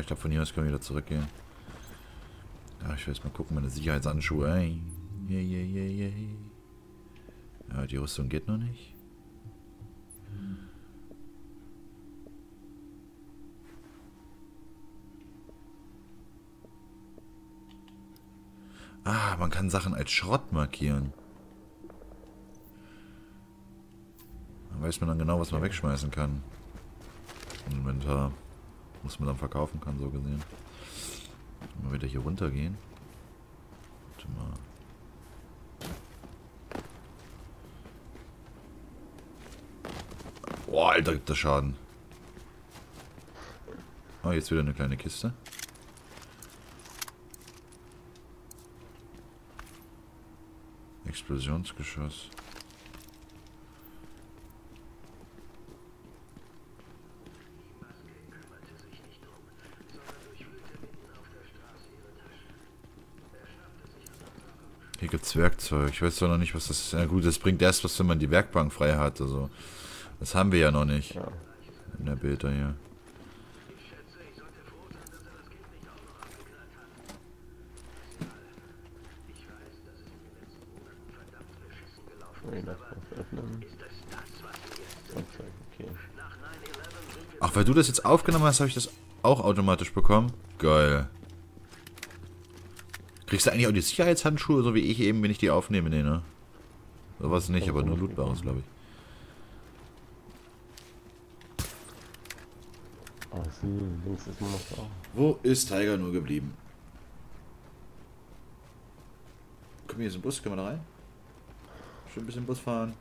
ich glaube, von hier aus können wir wieder zurückgehen. Ja, ich will jetzt mal gucken, meine Sicherheitsanschuhe. Hey. Yeah, yeah, yeah, yeah. Ja, die Rüstung geht noch nicht. Ah, man kann Sachen als Schrott markieren. Dann weiß man dann genau, was man wegschmeißen kann. Inventar. Muss man dann verkaufen kann, so gesehen. Mal wieder hier runtergehen. Warte mal. Boah, Alter, gibt das Schaden. Oh, jetzt wieder eine kleine Kiste. Explosionsgeschoss. Gibt's Werkzeug. Ich weiß doch noch nicht, was das ist. Ja gut, das bringt erst was, wenn man die Werkbank frei hat. Also, das haben wir ja noch nicht. Ja. In der Beta hier. Ach, weil du das jetzt aufgenommen hast, habe ich das auch automatisch bekommen. Geil. Kriegst du eigentlich auch die Sicherheitshandschuhe, so wie ich eben, wenn ich die aufnehme? Nee, ne? Sowas nicht, aber nur Lootbares, glaube ich. Ah, sie, links ist nur noch da. Wo ist Tiger nur geblieben? Komm, hier ist ein Bus, können wir da rein? Schön ein bisschen Bus fahren.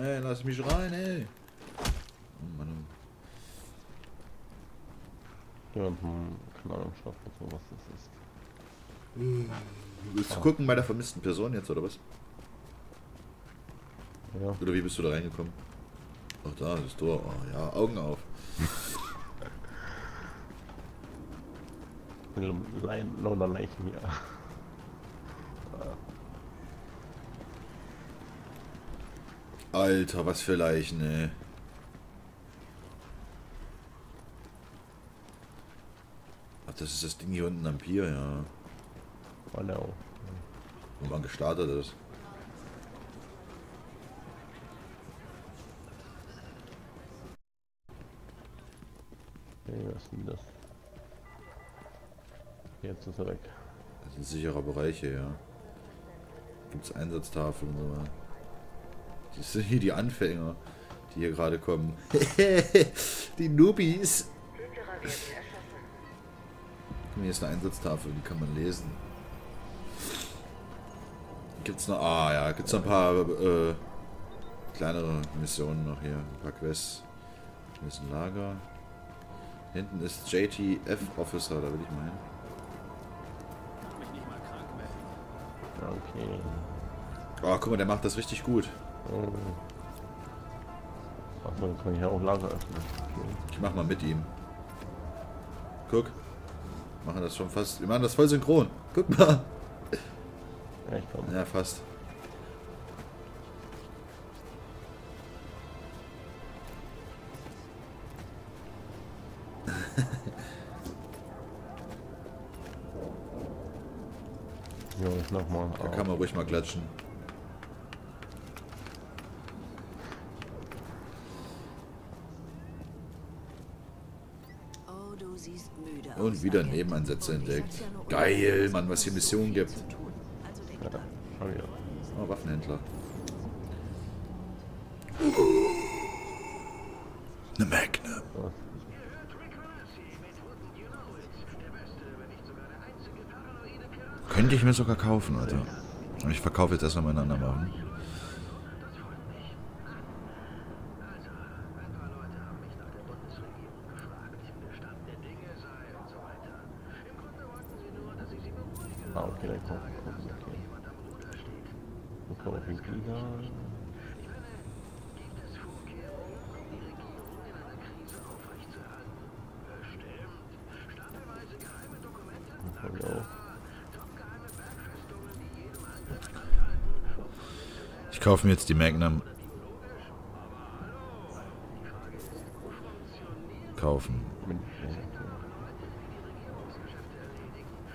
Ey, lass mich rein, ey. Oh Mann. Jemanden Knallungsstoff und so, was das ist. Willst du gucken bei der vermissten Person jetzt, oder was? Ja, Oder wie bist du da reingekommen? Ach, da ist das Tor. Oh, ja, Augen auf. Lauter Leichen hier. Alter, was für Leichen, ey. Ach, das ist das Ding hier unten am Pier, ja. Oh no. Wo man gestartet ist. Okay, was ist denn das? Jetzt ist er weg. Das sind sichere Bereiche, ja. Gibt es Einsatztafeln, aber. Das sind hier die Anfänger, die hier gerade kommen. die Nubis. Hier ist eine Einsatztafel, die kann man lesen. Gibt's noch. Ah ja, gibt's noch ein paar äh, kleinere Missionen noch hier. Ein paar Quests. Hier ist ein Lager. Hinten ist JTF Officer, da will ich mal hin. Okay. Oh, guck mal, der macht das richtig gut. Oh. Achso, dann kann ich ja auch Lager öffnen. Okay. Ich mach mal mit ihm. Guck. Wir machen das schon fast. Wir machen das voll synchron. Guck mal. Ja, ich komme. Ja, fast. Ich nochmal. Da kann man ruhig mal klatschen. Oh, du siehst müde Und wieder ich entdeckt. Geil, Mann, was hier Missionen gibt. Oh, Waffenhändler. Eine Magnum. Könnte ich mir sogar kaufen, Alter. Ich verkaufe jetzt erstmal meine anderen Waffen. Ah, okay, dann kommt. kommt okay. Dann kommen ich kaufe mir jetzt die Magnum. Kaufen.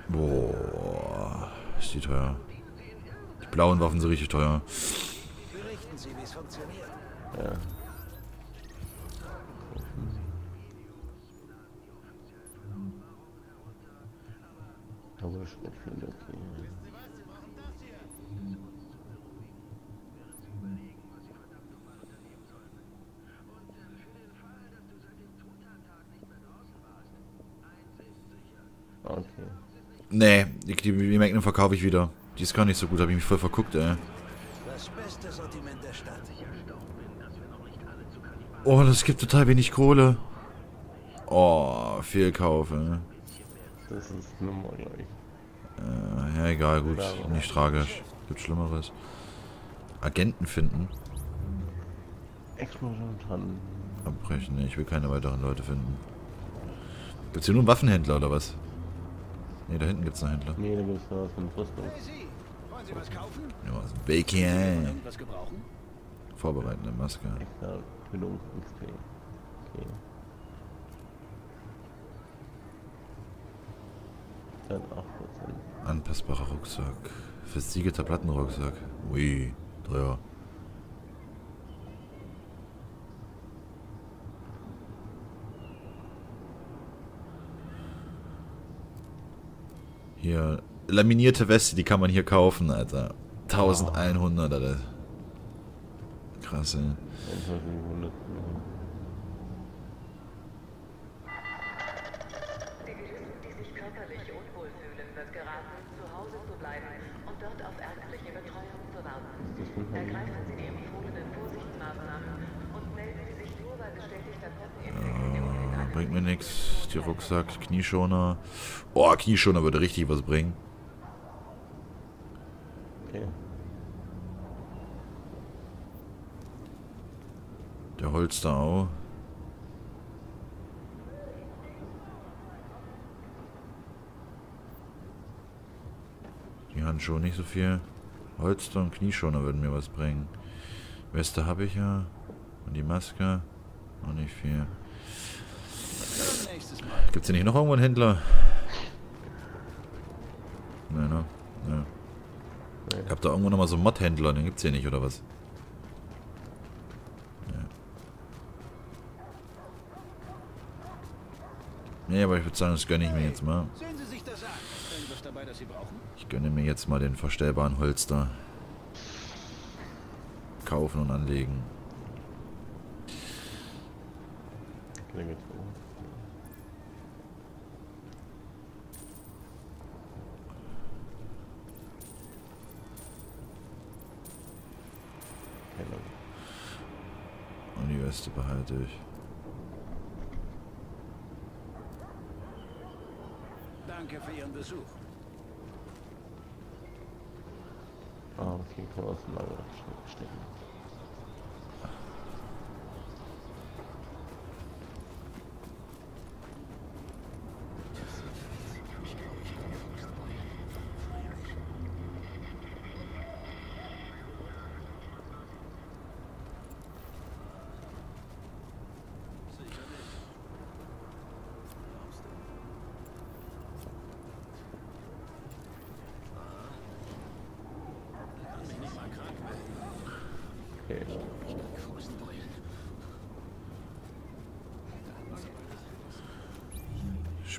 Boah, ist die teuer. Die blauen Waffen sind richtig teuer. Berichten Sie, wie es funktioniert. ja. Aber Schrotflinte, okay. Okay. Nee, die, die, die Magnum verkaufe ich wieder. Die ist gar nicht so gut, habe ich mich voll verguckt, ey. Das beste Sortiment der Stadt. Oh, das gibt total wenig Kohle. Oh, Fehlkauf, ey. Das ist Nummer gleich. Äh, ja, egal, gut. Nicht tragisch. Gibt Schlimmeres. Agenten finden. Explosion dran. Abbrechen. Nee, ich will keine weiteren Leute finden. Gibt's hier nur einen Waffenhändler oder was? Nee, da hinten gibt's einen Händler. Nee, da gibt's was von Rüstung. Hey Sie, wollen Sie was kaufen? Ja, was? Bacon. Irgendwas gebrauchen? Vorbereitende Maske. Extra Bildung XP. Okay. Dann 8%. Anpassbarer Rucksack. Versiegelter Plattenrucksack. Ui, teuer. Hier, laminierte Weste, die kann man hier kaufen, Alter. 1100, Alter. Krass, ey. 1700. Zivilisten, die sich körperlich unwohl fühlen, wird geraten, zu Hause zu bleiben und dort auf ärztliche Betreuung zu warten. Ergreifen Sie die empfohlenen Vorsichtsmaßnahmen und melden Sie sich nur bei bestätigter Gruppeninfektion in Äh, Bringt mir nix. Die Rucksack, Knieschoner. Oh, Knieschoner würde richtig was bringen. Okay. Der Holster auch. Die Handschuhe nicht so viel. Holster und Knieschoner würden mir was bringen. Weste habe ich ja. Und die Maske. Auch nicht viel. Mal. Gibt's hier nicht noch irgendwo einen Händler? Nee, ne? Nee. Nee. Gab da irgendwo noch mal so einen Mod-Händler, den gibt's hier nicht, oder was? Nee. Aber ich würde sagen, das gönne ich mir jetzt mal. Sehen Sie sich das an. Irgendwas dabei, das Sie brauchen? Ich gönne mir jetzt mal den verstellbaren Holster. Kaufen und anlegen. Ahnung. Und die Weste behalte ich. Danke für Ihren Besuch. Ah, okay, kann man aus dem Lager stecken. Okay.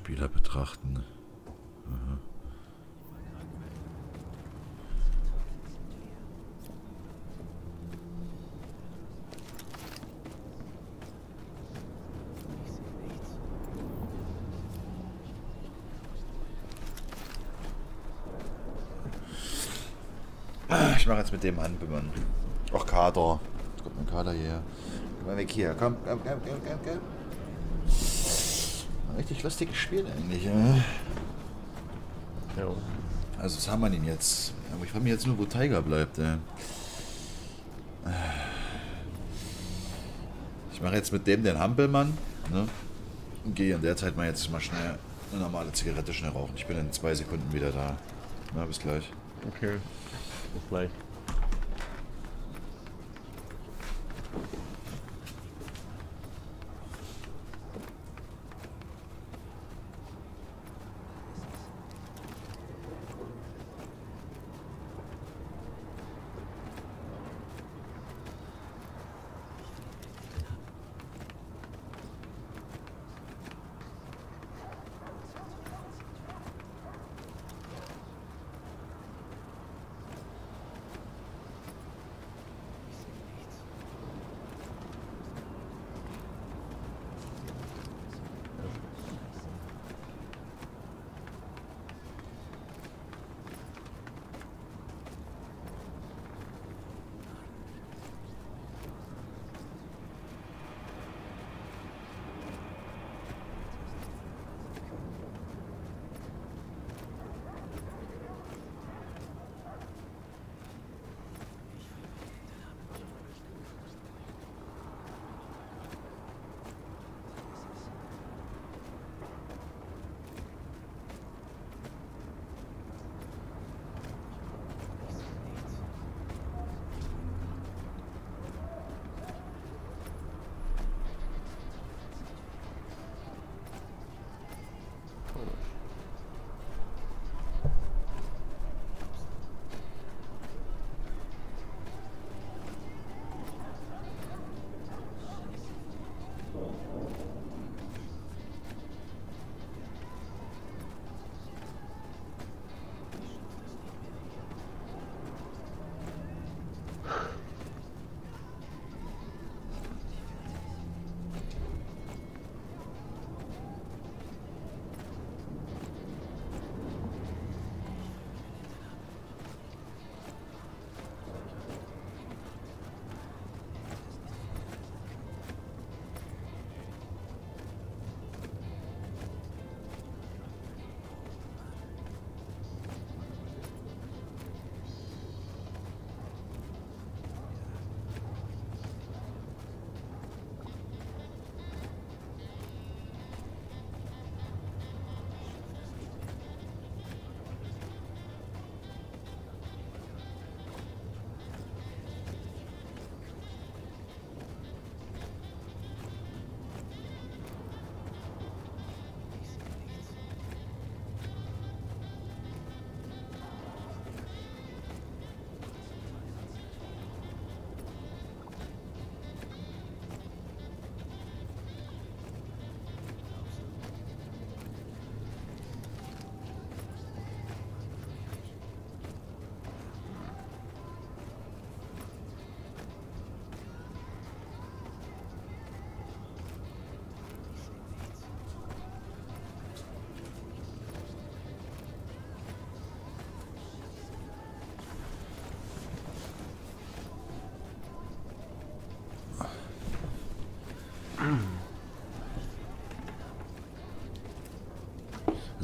Spieler betrachten. Aha. Ah, Ich mache jetzt mit dem Handbimmern. Ach, Kader. Jetzt kommt mein Kader hierher. Komm mal weg hier. Komm, komm, komm, komm, komm, komm. Richtig lustiges Spiel eigentlich. Ja. Ja. Also was haben wir denn jetzt? Aber ich frage mich jetzt nur, wo Tiger bleibt. Ey. Ich mache jetzt mit dem den Hampelmann. Ne? Und gehe in der Zeit mal jetzt mal schnell eine normale Zigarette schnell rauchen. Ich bin in zwei Sekunden wieder da. Na, bis gleich. Okay. Bis gleich.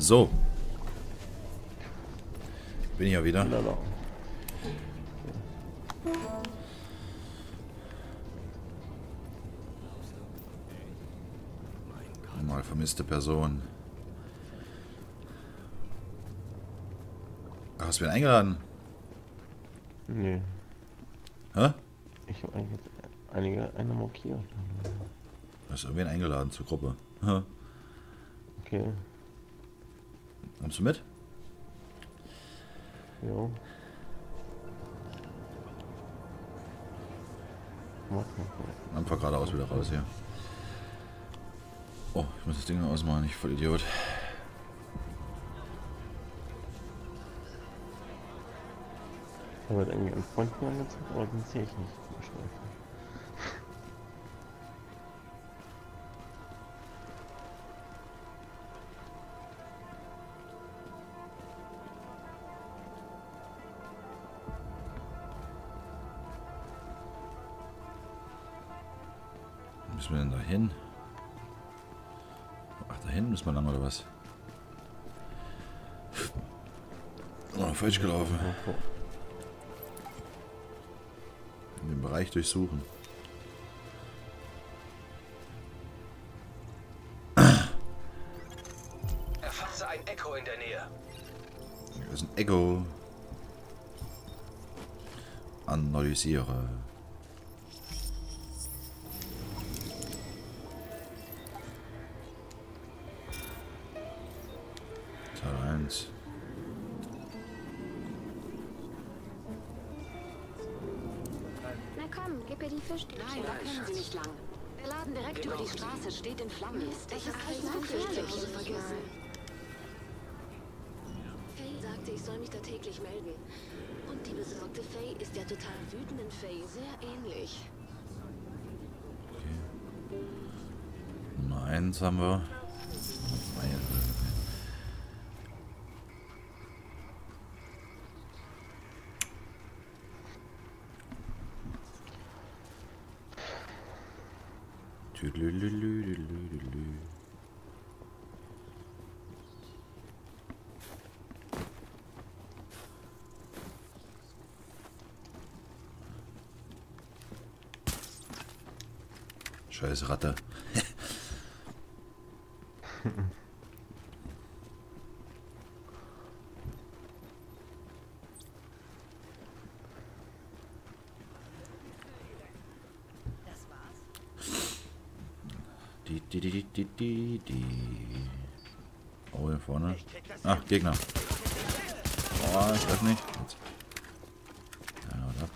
So. Bin ich ja wieder. Lala. Mal vermisste Person. Ach, hast du wen eingeladen? Nee. Hä? Ich habe eigentlich einige eine markiert. Hast du irgendwen eingeladen zur Gruppe? Hä? Okay. Kommst du mit? Jo. Mach mal. Einfach geradeaus wieder raus hier. Oh, ich muss das Ding noch ausmachen, ich voll Idiot. Da wird irgendwie ein Freund mir angezeigt, aber den sehe ich nicht. Hin? Ach, da hinten müssen wir lang oder was? Oh, falsch gelaufen. Den Bereich durchsuchen. Erfasse ein Echo in der Nähe. Hier ist ein Echo. Analysiere. 1. Na komm, gib mir die Fischstäbchen. Nein, da können Sie nicht lang. Der Laden direkt über die Straße steht in Flammen. Das ist alles halt gefährlich. gefährlich. Vergessen. Faye sagte, ich soll mich da täglich melden. Und die besorgte Faye ist der total wütenden Faye sehr ähnlich. Nummer 1 haben wir. Zwei. Tüdelülülülülülü. Scheiß Ratte. Die, die, die, die, die. Oh, hier vorne. Ach, Gegner. Oh, ich weiß nicht. Jetzt. Ja, warte ab.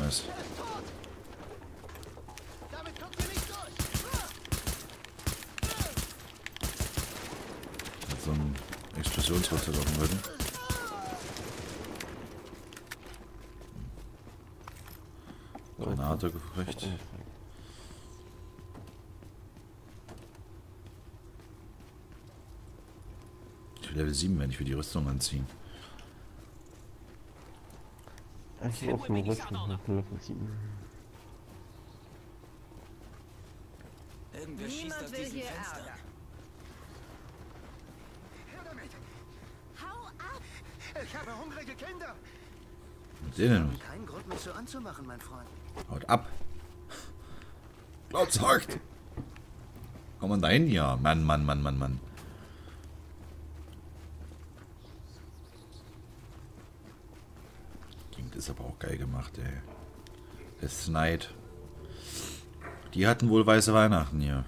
Nice. Hat so ein Explosionsfahrzeug auf dem Rücken. Granate gekriegt. Ich will Level 7, wenn ich für die Rüstung anziehen. Ich habe auch schon Rüstung mit Level 7. Irgendwer schießt Niemand will hier. Ärger. Hau ab! Ich habe hungrige Kinder! Mit denen Kein Grund, mich so anzumachen, mein Freund. haut ab. Laut sagt. Komm man da hin, ja. Mann, Mann, Mann, Mann, Mann. Ist aber auch geil gemacht, ey. Es schneit. Die hatten wohl weiße Weihnachten hier.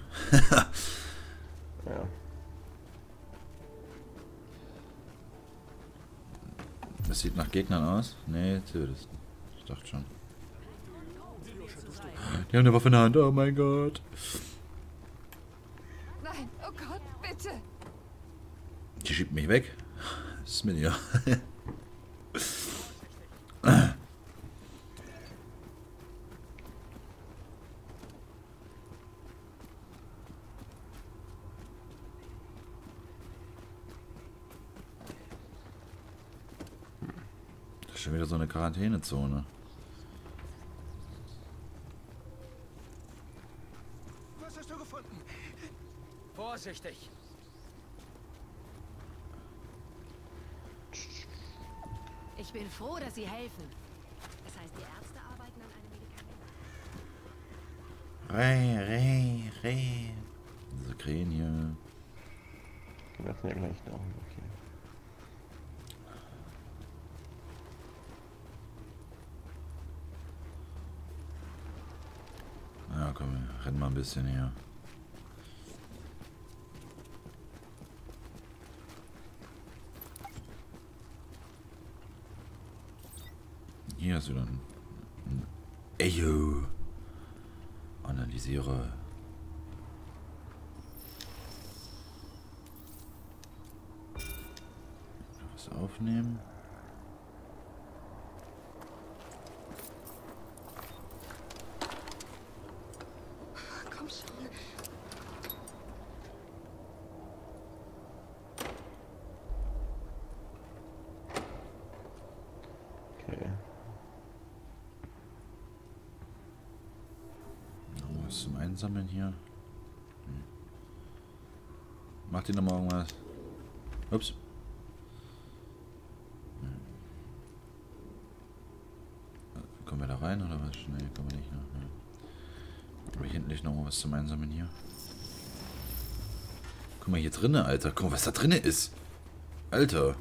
Ja. Das sieht nach Gegnern aus? Nee, Zivilisten. Ich dachte schon. Die haben eine Waffe in der Hand, oh mein Gott. Nein, oh Gott, bitte. Die schiebt mich weg. Das ist mir ja. Das ist schon wieder so eine Quarantänezone. Was hast du gefunden? Vorsichtig! Ich bin froh, dass Sie helfen. Das heißt, die Ärzte arbeiten an einem Medikament. Rei, rei, rei. Diese Krähen hier. Die lassen ja gleich da. Okay. Ja, komm, wir mal ein bisschen hier. Hier ist wieder ein, ein Echo. Analysiere. Was aufnehmen. Einsammeln hier. Hm. Macht ihr nochmal irgendwas? Ups. Hm. Kommen wir da rein oder was? Nee, kommen wir nicht. Ne? Nee. Aber hier hinten liegt noch mal was zum Einsammeln hier. Guck mal hier drinnen, Alter. Guck mal, was da drinnen ist. Alter.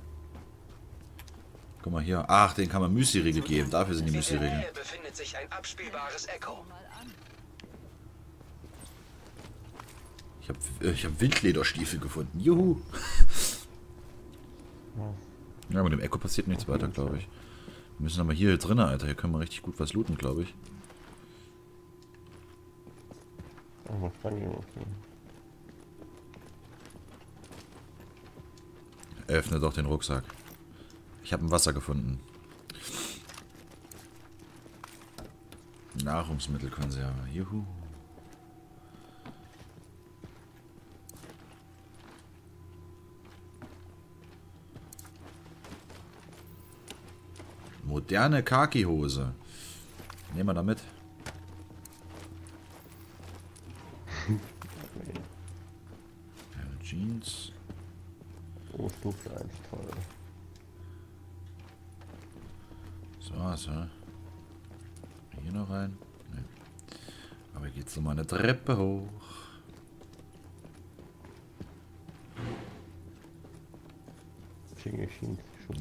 Guck mal hier. Ach, den kann man Müsli-Riegel geben. Dafür sind die Müsli-Riegel. Befindet sich ein abspielbares Echo. Ich habe ich hab Wildlederstiefel gefunden. Juhu. Ja, mit dem Echo passiert nichts weiter, glaube ich. Wir müssen aber hier drinnen, Alter. Hier können wir richtig gut was looten, glaube ich. Okay. Öffne doch den Rucksack. Ich habe ein Wasser gefunden. Nahrungsmittelkonserve. Juhu. Moderne Khaki-Hose. Nehmen wir da mit. Ja, Jeans. Oh, Stufe 1, toll. So was, ja. Hier noch rein? Nee. Aber geht's noch mal eine Treppe hoch.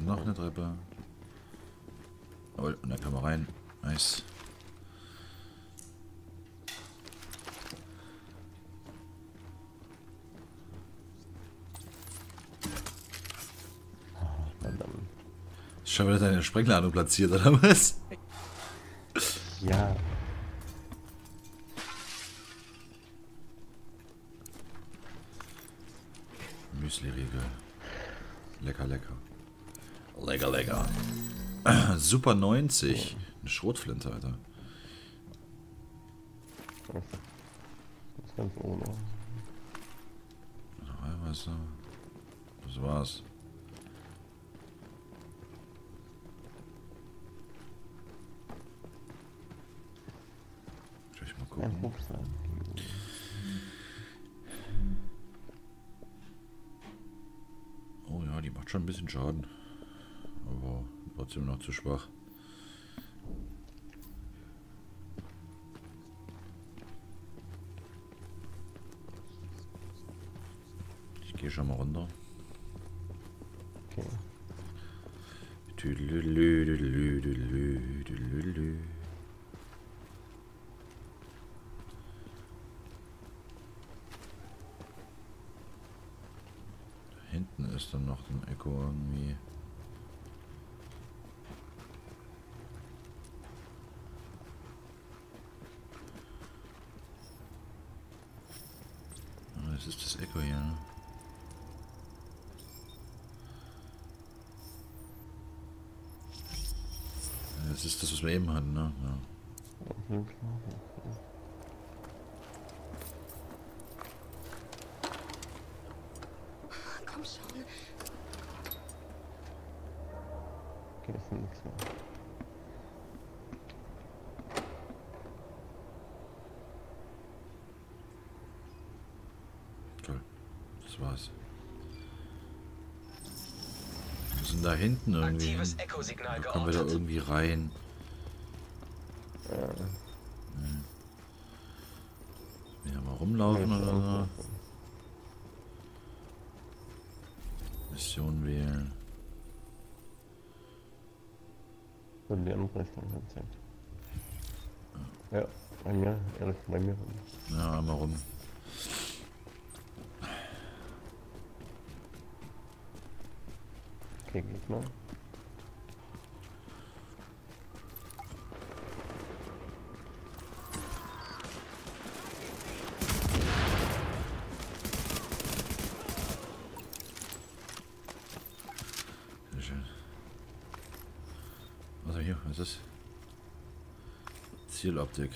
Noch eine Treppe. Oh, und da kann man rein. Nice. Ist schon wieder deine Sprengladung platziert, oder was? Ja. Müsli-Riegel. Lecker, lecker. Lecker, lecker. Super 90. Eine Schrotflinte, Alter. Das ist ganz ohne. Mineralwasser. Das war's. Soll ich mal gucken? Oh ja, die macht schon ein bisschen Schaden. Trotzdem noch zu schwach. Ich gehe schon mal runter. Okay. Tüdelü, Hinten ist dann noch ein Echo irgendwie. Ah, Das ist das Echo hier. ne? Ja, Das ist das, was wir eben hatten, ne? Ja. Komm schon. Okay, ist nichts mehr. Toll. Das war's. Wir sind da hinten irgendwie. Aktives hin. Kommen wir da irgendwie rein. Ja. Ja, mal rumlaufen oder so. Mission wählen. So die andere Richtung gezeigt. Ja, bei mir, ehrlich, bei mir. Ja, einmal rum. Okay, Gegner. Sehr schön. Also hier, was ist das? Zieloptik.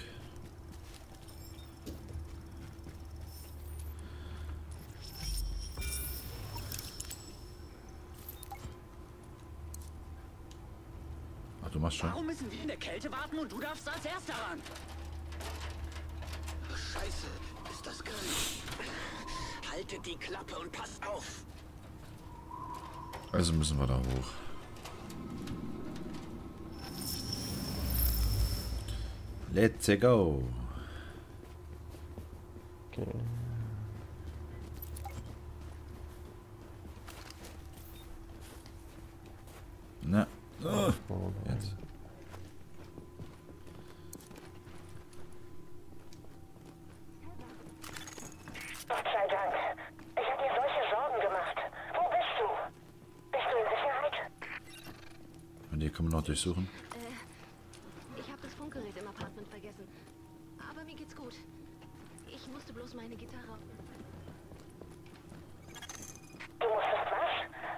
Ach, du machst schon. Warum müssen wir in der Kälte warten und du darfst als Erster ran? Scheiße, ist das kalt. Haltet die Klappe und passt auf. Also müssen wir da hoch. Let's go. Okay. Na. Oh, jetzt. Gott sei Dank. Ich habe mir solche Sorgen gemacht. Wo bist du? Bist du in Sicherheit? Und hier können wir noch durchsuchen. Äh, ich habe das Funkgerät im Apartment vergessen. Aber mir geht's gut. Ich musste bloß meine Gitarre. Du musstest was?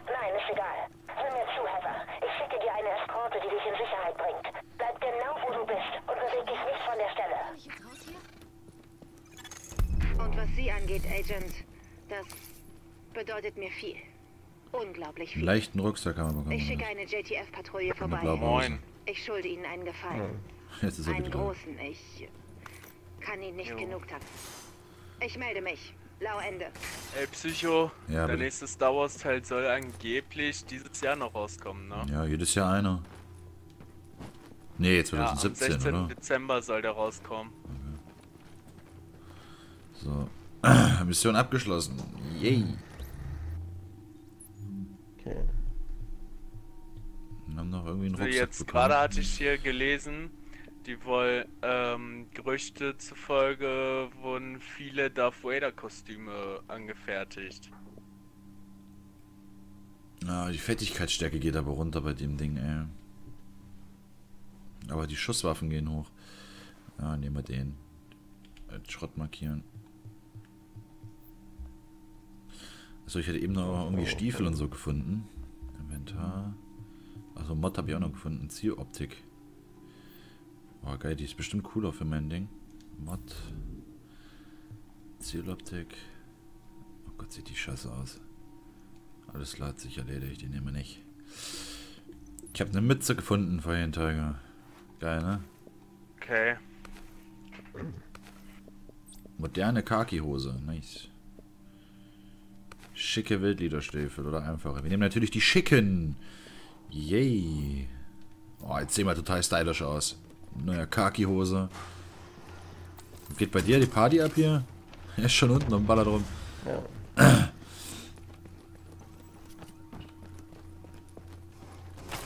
Nein, ist egal. Hör mir zu, Heather. Ich schicke dir eine Eskorte, die dich in Sicherheit bringt. Bleib genau, wo du bist und beweg dich nicht von der Stelle. Kann ich jetzt raus hier? Und was Sie angeht, Agent, das bedeutet mir viel. Unglaublich viel. leichten Rucksack haben wir bekommen. Ich schicke eine JTF-Patrouille vorbei. Hose. Ich schulde Ihnen einen Gefallen. Jetzt ist er Einen großen. Ich kann Ihnen nicht genug danken. Ich melde mich. Lau Ende. Ey, Psycho, Ja, der nächste Star Wars Teil soll angeblich dieses Jahr noch rauskommen, ne? Ja, jedes Jahr einer. Nee, Ja, am 2017, 16. oder? Dezember soll der rauskommen. So. Mission abgeschlossen. Yay. Okay. Wir haben noch irgendwie einen Also Rucksack jetzt bekommen. gerade hatte ich hier gelesen, die wohl ähm, Gerüchte zufolge wurden viele Darth Vader Kostüme angefertigt. Ah, die Fettigkeitsstärke geht aber runter bei dem Ding, ey. Aber die Schusswaffen gehen hoch. Ja, nehmen wir den. Als Schrott markieren. Achso, ich hatte eben noch irgendwie Stiefel und so gefunden. Inventar. Also Mod habe ich auch noch gefunden. Zieloptik. Oh geil, die ist bestimmt cooler für mein Ding. Mod. Zieloptik. Oh Gott, sieht die scheiße aus. Alles klar, hat sich erledigt, die nehmen wir nicht. Ich habe eine Mütze gefunden vorhin, Tiger. Geil, ne? Okay. Moderne Khaki-Hose, nice. Schicke Wildlederstiefel oder einfache. Wir nehmen natürlich die schicken. Yay. Oh, jetzt sehen wir total stylisch aus. Neue Khaki-Hose. Geht bei dir die Party ab hier? Er ist schon unten und ballert rum. Ja.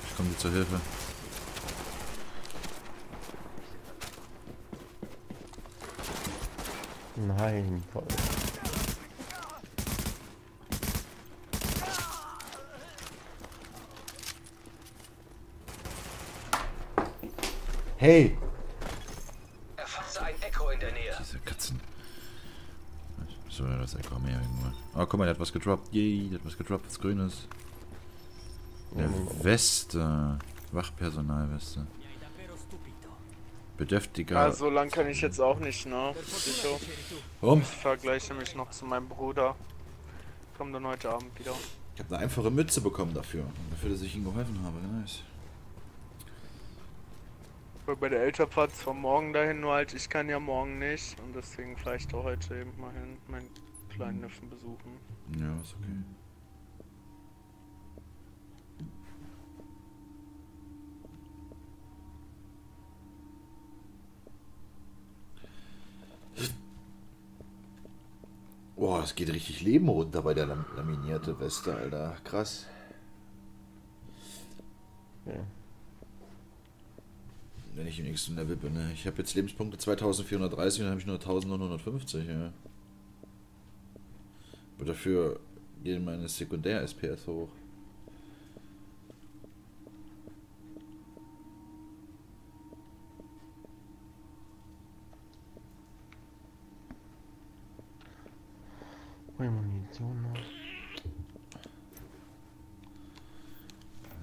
Ich komme dir zur Hilfe. Nein, voll. Hey! Erfasste ein Echo in der Nähe. Diese Katzen. So, das komm her irgendwo. Oh, guck mal, der hat was gedroppt. Yay, der hat was gedroppt, was grünes. Eine Weste. Wachpersonalweste. Bedürftiger. Ja, so lang kann ich jetzt auch nicht, ne? Psycho. Warum? Ich vergleiche mich noch zu meinem Bruder. Komm dann heute Abend wieder. Ich habe eine einfache Mütze bekommen dafür. Dafür, dass ich ihm geholfen habe. Nice. Weil bei der Elternfahrt zwar morgen dahin, nur halt ich kann ja morgen nicht. Und deswegen ich da heute eben mal hin. Mein Kleinen-Neffen besuchen. Ja, ist okay. Boah, es geht richtig Leben runter bei der lam laminierte Weste, Alter. Krass. Ja. Wenn ich im nächsten Level bin, ne? Ich habe jetzt Lebenspunkte 2430 und dann habe ich nur 1950, ja. Aber dafür gehen meine Sekundär-SPS hoch. Hol Munition noch.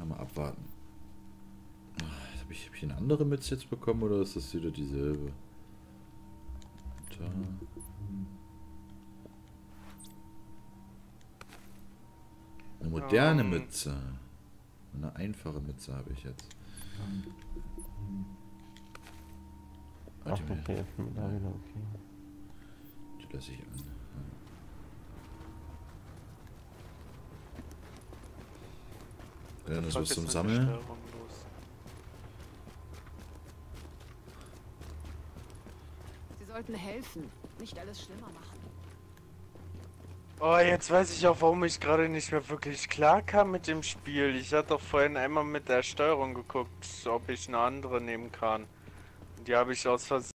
Mal abwarten. Habe ich, hab ich eine andere Mütze jetzt bekommen oder ist das wieder dieselbe? Da. Eine moderne Ähm. Mütze. Eine einfache Mütze habe ich jetzt. Ach, okay, jetzt mit da wieder, okay. Die lasse ich an. Ja, das was zum Sammeln. Steuerung los. Sie sollten helfen, nicht alles schlimmer machen. Oh, jetzt weiß ich auch, warum ich gerade nicht mehr wirklich klar kam mit dem Spiel. Ich hatte doch vorhin einmal mit der Steuerung geguckt, ob ich eine andere nehmen kann. Die habe ich aus Versehen